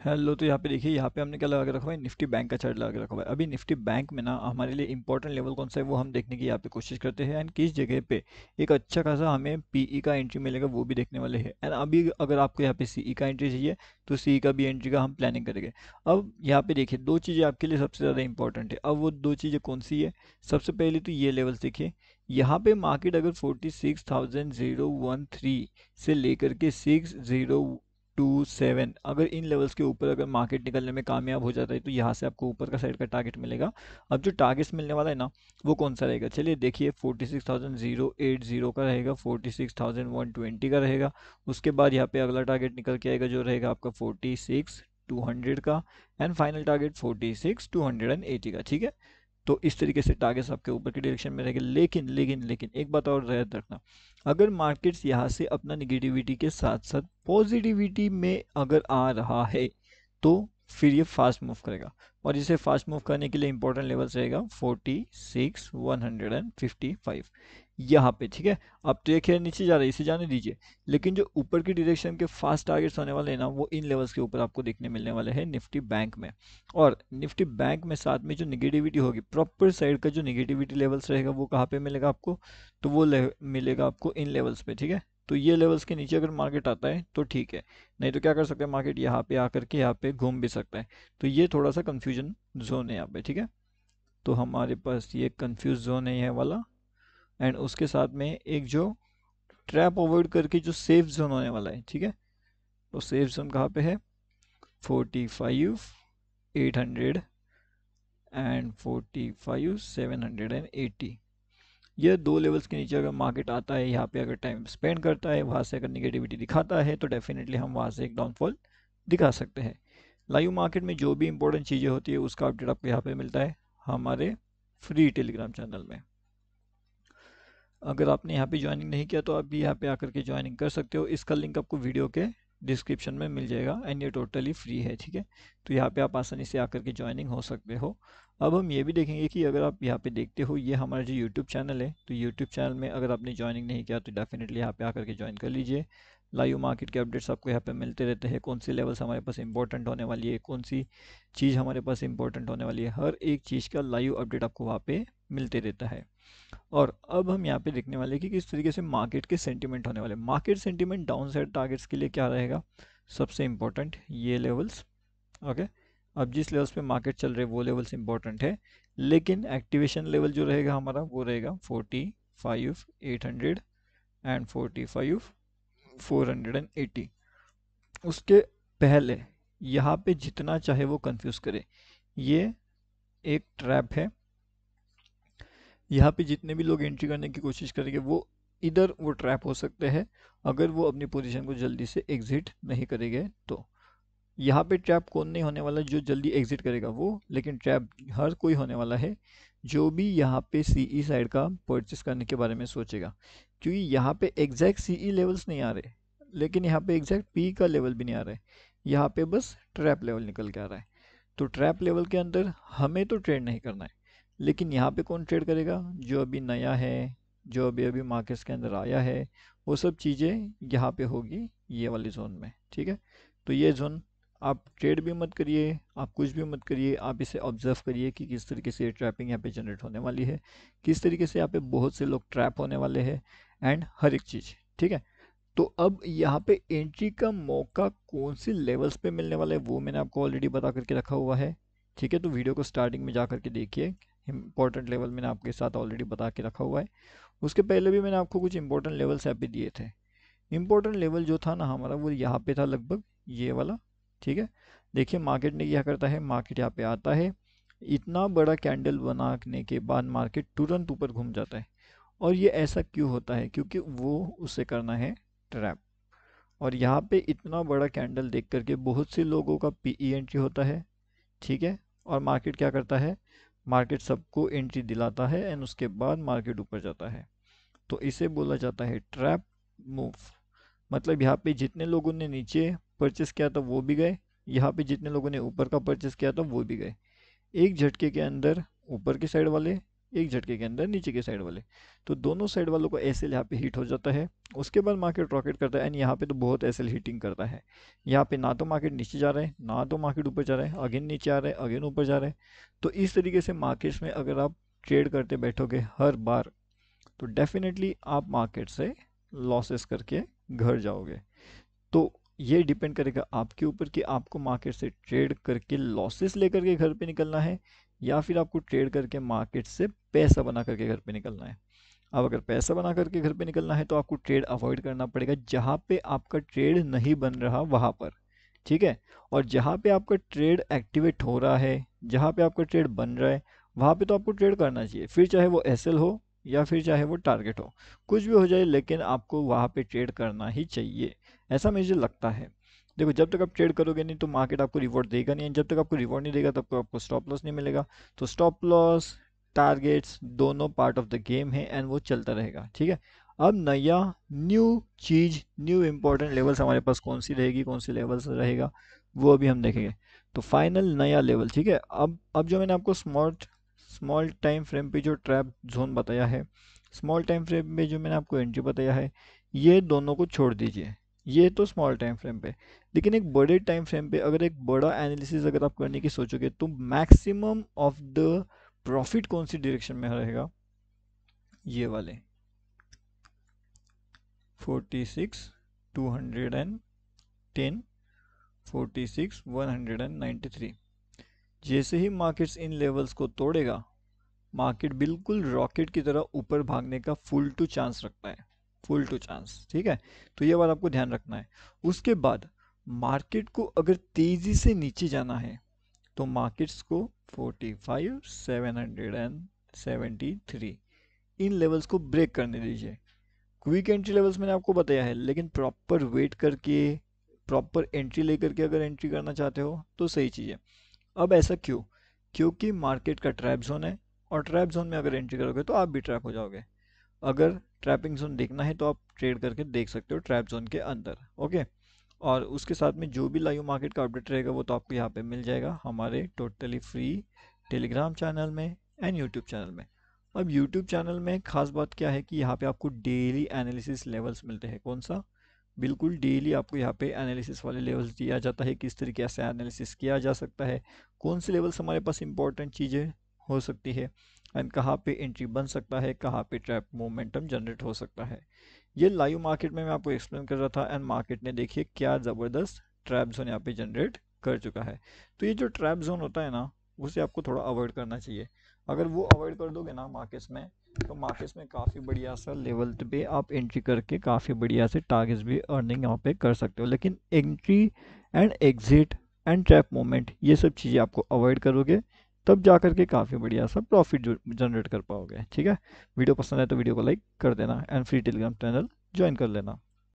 Hello तो यहाँ पे देखिए, यहाँ पे हमने क्या लगा के रखा है? निफ्टी बैंक का चार्ट लगा के रखा हुआ है। अभी निफ्टी बैंक में ना हमारे लिए इंपॉर्टेंट लेवल कौन सा है, वो हम देखने की यहाँ पे कोशिश करते हैं। एंड किस जगह पे एक अच्छा खासा हमें पीई का एंट्री मिलेगा, वो भी देखने वाले हैं। एंड अभी अगर आपको यहाँ पे सीई का एंट्री चाहिए तो सी का भी एंट्री का हम प्लानिंग करेंगे। अब यहाँ पे देखिए, दो चीज़ें आपके लिए सबसे ज़्यादा इंपॉर्टेंट है। अब वो दो चीज़ें कौन सी है? सबसे पहले तो ये लेवल्स देखिए। यहाँ पे मार्केट अगर forty six thousand zero one three से लेकर के सिक्स ज़ीरो टू सेवन। अगर इन लेवल्स के ऊपर अगर मार्केट निकलने में कामयाब हो जाता है तो यहाँ से आपको ऊपर का साइड का टारगेट मिलेगा। अब जो टारगेट्स मिलने वाला है ना, वो कौन सा रहेगा? चलिए देखिए forty six thousand zero eight zero का रहेगा forty six thousand one twenty का रहेगा। उसके बाद यहाँ पे अगला टारगेट निकल के आएगा, जो रहेगा आपका फोर्टी सिक्स टू हंड्रेड का। And final target forty six two hundred and eighty का, ठीक है? तो इस तरीके से टारगेट्स आपके ऊपर की डायरेक्शन में रहेंगे। लेकिन लेकिन लेकिन एक बात और रहत रखना अगर मार्केट्स यहाँ से अपना निगेटिविटी के साथ साथ पॉजिटिविटी में अगर आ रहा है तो फिर ये फास्ट मूव करेगा। और इसे फास्ट मूव करने के लिए इंपॉर्टेंट लेवल्स रहेगा 46, 155 यहाँ पे, ठीक है? अब तो ये खैर नीचे जा रहा है, इसे जाने दीजिए। लेकिन जो ऊपर की डिरेक्शन के फास्ट टारगेट्स होने वाले हैं ना, वो इन लेवल्स के ऊपर आपको देखने मिलने वाले हैं निफ्टी बैंक में। और निफ्टी बैंक में साथ में जो निगेटिविटी होगी प्रॉपर साइड का जो निगेटिविटी लेवल्स रहेगा, वो कहाँ पर मिलेगा आपको? तो वो मिलेगा आपको इन लेवल्स पे, ठीक है? तो ये लेवल्स के नीचे अगर मार्केट आता है तो ठीक है। नहीं तो क्या कर सकते हैं मार्केट यहाँ पे आकर के, यहाँ पे घूम भी सकता है। तो ये थोड़ा सा कन्फ्यूज़न जोन है यहाँ पे, ठीक है? तो हमारे पास ये कन्फ्यूज़ जोन है ये वाला। एंड उसके साथ में एक जो ट्रैप अवॉइड करके जो सेफ़ जोन होने वाला है, ठीक है? तो सेफ़ जोन कहाँ पे है? Forty five, eight hundred and forty five, seven hundred and eighty. यह दो लेवल्स के नीचे अगर मार्केट आता है, यहाँ पे अगर टाइम स्पेंड करता है, वहाँ से अगर निगेटिविटी दिखाता है तो डेफिनेटली हम वहाँ से एक डाउनफॉल दिखा सकते हैं। लाइव मार्केट में जो भी इंपॉर्टेंट चीज़ें होती है, उसका अपडेट आपको यहाँ पे मिलता है हमारे फ्री टेलीग्राम चैनल में। अगर आपने यहाँ पे ज्वाइनिंग नहीं किया तो आप भी यहाँ पे आकर के ज्वाइनिंग कर सकते हो। इसका लिंक आपको वीडियो के डिस्क्रिप्शन में मिल जाएगा एंड ये टोटली फ्री है, ठीक है? तो यहाँ पे आप आसानी से आकर के ज्वाइनिंग हो सकते हो। अब हम ये भी देखेंगे कि अगर आप यहाँ पे देखते हो, ये हमारा जो यूट्यूब चैनल है तो यूट्यूब चैनल में अगर आपने ज्वाइनिंग नहीं किया तो डेफिनेटली यहाँ पे आकर के ज्वाइन कर लीजिए। लाइव मार्केट के अपडेट्स आपको यहाँ पे मिलते रहते हैं। कौन सी लेवल्स हमारे पास इंपॉर्टेंट होने वाली है, कौन सी चीज़ हमारे पास इंपॉर्टेंट होने वाली है, हर एक चीज़ का लाइव अपडेट आपको वहाँ पे मिलते रहता है। और अब हम यहाँ पे देखने वाले कि किस तरीके से मार्केट के सेंटीमेंट होने वाले market sentiment downside targets के लिए क्या रहेगा? सबसे इम्पोर्टेंट ये लेवल्स ओके अब जिस लेवल्स पे मार्केट चल रहे वो लेवल्स इंपॉर्टेंट है। लेकिन एक्टिवेशन लेवल जो रहेगा हमारा, वो रहेगा forty five eight hundred and forty five four hundred and eighty उसके पहले यहाँ पे जितना चाहे वो कंफ्यूज करे। ये एक ट्रैप है। यहाँ पे जितने भी लोग एंट्री करने की कोशिश करेंगे, वो इधर वो ट्रैप हो सकते हैं। अगर वो अपनी पोजीशन को जल्दी से एग्जिट नहीं करेंगे तो। यहाँ पे ट्रैप कौन नहीं होने वाला जो जल्दी एग्जिट करेगा वो, लेकिन ट्रैप हर कोई होने वाला है, जो भी यहाँ पे सीई साइड e का परचेस करने के बारे में सोचेगा। क्योंकि यहाँ पे एग्जैक्ट सीई लेवल्स नहीं आ रहे, लेकिन यहाँ पे एग्जैक्ट पी का लेवल भी नहीं आ रहा है। यहाँ पे बस ट्रैप लेवल निकल के आ रहा है। तो ट्रैप लेवल के अंदर हमें तो ट्रेड नहीं करना है। लेकिन यहाँ पे कौन ट्रेड करेगा? जो अभी नया है, जो अभी अभी मार्केट्स के अंदर आया है, वो सब चीज़ें यहाँ पे होगी ये वाली जोन में, ठीक है? तो ये जोन आप ट्रेड भी मत करिए, आप कुछ भी मत करिए, आप इसे ऑब्ज़र्व करिए कि किस तरीके से ट्रैपिंग यहाँ पे जनरेट होने वाली है, किस तरीके से यहाँ पे बहुत से लोग ट्रैप होने वाले हैं एंड हर एक चीज़, ठीक है? तो अब यहाँ पे एंट्री का मौका कौन से लेवल्स पे मिलने वाला है, वो मैंने आपको ऑलरेडी बता करके रखा हुआ है, ठीक है? तो वीडियो को स्टार्टिंग में जा करके देखिए इंपॉर्टेंट लेवल मैंने आपके साथ ऑलरेडी बता के रखा हुआ है। उसके पहले भी मैंने आपको कुछ इंपॉर्टेंट लेवल्स यहाँ पे दिए थे। इंपॉर्टेंट लेवल जो था ना हमारा, वो यहाँ पे था लगभग, ये वाला, ठीक है? देखिए मार्केट ने क्या करता है? मार्केट यहाँ पे आता है। इतना बड़ा कैंडल बनाने के बाद मार्केट तुरंत ऊपर घूम जाता है। और ये ऐसा क्यों होता है? क्योंकि वो उसे करना है ट्रैप और यहाँ पे इतना बड़ा कैंडल देख करके बहुत से लोगों का पीई एंट्री e होता है, ठीक है? और मार्केट क्या करता है? मार्केट सबको एंट्री दिलाता है एंड उसके बाद मार्केट ऊपर जाता है। तो इसे बोला जाता है ट्रैप मूव। मतलब यहाँ पे जितने लोगों ने नीचे परचेस किया था वो भी गए, यहाँ पे जितने लोगों ने ऊपर का परचेस किया था वो भी गए। एक झटके के अंदर ऊपर की साइड वाले एक झटके के अंदर नीचे के साइड वाले। तो दोनों साइड वालों को एल यहाँ पे हीट हो जाता है। उसके बाद मार्केट रॉकेट करता है। एंड यहाँ पे तो बहुत एल हीटिंग करता है। यहाँ पे ना तो मार्केट नीचे जा रहा है, ना तो मार्केट ऊपर जा रहा है, अगेन नीचे आ रहा है, अगेन ऊपर जा रहा है। तो इस तरीके से मार्केट्स में अगर आप ट्रेड करते बैठोगे हर बार तो डेफिनेटली आप मार्केट से लॉसेस करके घर जाओगे। तो ये डिपेंड करेगा आपके ऊपर कि आपको मार्केट से ट्रेड करके लॉसेस लेकर के घर पे निकलना है। या फिर आपको ट्रेड करके मार्केट से पैसा बना करके घर पे निकलना है। अब अगर पैसा बना करके घर पे निकलना है तो आपको ट्रेड अवॉइड करना पड़ेगा। जहाँ पे आपका ट्रेड नहीं बन रहा वहाँ पर, ठीक है? और जहाँ पे आपका ट्रेड एक्टिवेट हो रहा है, जहाँ पे आपका ट्रेड बन रहा है, वहाँ पे तो आपको ट्रेड करना चाहिए। फिर चाहे वो एसएल हो या फिर चाहे वो टारगेट हो, कुछ भी हो जाए लेकिन आपको वहाँ पे ट्रेड करना ही चाहिए। ऐसा मुझे लगता है। देखो, जब तक आप ट्रेड करोगे नहीं तो मार्केट आपको रिवॉर्ड देगा नहीं जब तक आपको रिवॉर्ड नहीं देगा, तब तक आपको स्टॉप लॉस नहीं मिलेगा। तो स्टॉप लॉस टारगेट्स दोनों पार्ट ऑफ़ द गेम है एंड वो चलता रहेगा, ठीक है? अब नया न्यू चीज़ न्यू इंपॉर्टेंट लेवल्स हमारे पास कौन सी रहेगी, कौन सी लेवल्स रहेगा, वो अभी हम देखेंगे। तो फाइनल नया लेवल ठीक है? अब अब जो मैंने आपको स्मॉल स्मॉल टाइम फ्रेम पे जो ट्रैप जोन बताया है स्मॉल टाइम फ्रेम में जो मैंने आपको एंट्री बताया है, ये दोनों को छोड़ दीजिए। ये तो स्मॉल टाइम फ्रेम पे। लेकिन एक बड़े टाइम फ्रेम पे अगर एक बड़ा एनालिसिस अगर आप करने की सोचोगे तो मैक्सिमम ऑफ़ द प्रॉफिट कौन सी डायरेक्शन में रहेगा? ये वाले। 46 210 46 193 जैसे ही मार्केट्स इन लेवल्स को तोड़ेगा मार्केट बिल्कुल रॉकेट की तरह ऊपर भागने का फुल टू चांस रखता है। फुल टू चांस, ठीक है? तो ये बात आपको ध्यान रखना है। उसके बाद मार्केट को अगर तेज़ी से नीचे जाना है तो मार्केट्स को 45 773 इन लेवल्स को ब्रेक करने दीजिए। क्विक एंट्री लेवल्स मैंने आपको बताया है, लेकिन प्रॉपर वेट करके, प्रॉपर एंट्री लेकर के अगर एंट्री करना चाहते हो तो सही चीज़ है। अब ऐसा क्यों? क्योंकि मार्केट का ट्रैप जोन है, और ट्रैप जोन में अगर एंट्री करोगे तो आप भी ट्रैप हो जाओगे। अगर ट्रैपिंग जोन देखना है तो आप ट्रेड करके देख सकते हो ट्रैप जोन के अंदर ओके और उसके साथ में जो भी लाइव मार्केट का अपडेट रहेगा वो तो आपको यहाँ पे मिल जाएगा हमारे टोटली फ्री टेलीग्राम चैनल में एंड यूट्यूब चैनल में। अब यूट्यूब चैनल में खास बात क्या है कि यहाँ पे आपको डेली एनालिसिस लेवल्स मिलते हैं। कौन सा? बिल्कुल डेली आपको यहाँ पे एनालिसिस वाले लेवल्स दिया जाता है किस तरीके से एनालिसिस किया जा सकता है। कौन से लेवल्स हमारे पास इंपॉर्टेंट चीज़ें हो सकती है? एंड कहाँ पे एंट्री बन सकता है, कहाँ पे ट्रैप मोमेंटम जनरेट हो सकता है। ये लाइव मार्केट में मैं आपको एक्सप्लेन कर रहा था एंड मार्केट ने देखिए क्या ज़बरदस्त ट्रैप जोन यहाँ पे जनरेट कर चुका है। तो ये जो ट्रैप जोन होता है ना, उसे आपको थोड़ा अवॉइड करना चाहिए। अगर वो अवॉइड कर दोगे ना मार्केट्स में तो मार्केट्स में काफ़ी बढ़िया सा लेवल पे आप एंट्री करके काफ़ी बढ़िया से टारगेट्स भी अर्निंग यहाँ पे कर सकते हो। लेकिन entry and exit and trap moment ये सब चीज़ें आपको अवॉइड करोगे तब जा करके काफ़ी बढ़िया सा प्रॉफिट जनरेट कर पाओगे, ठीक है? वीडियो पसंद है तो वीडियो को लाइक कर देना and free Telegram channel join कर लेना।